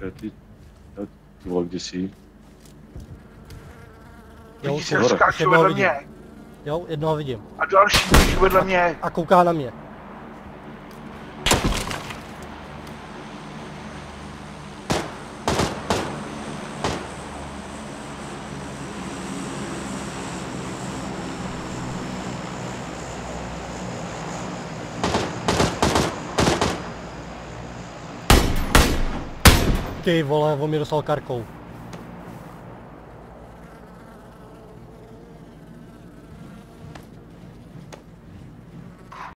Ty, ty vole, kde jsi? Jo, Vidíš, skáču Jednoho vedle vidím. mě. Jo, jednoho vidím. A další běží vedle mě. A kouká na mě. Ok, vou lá, vou me o com.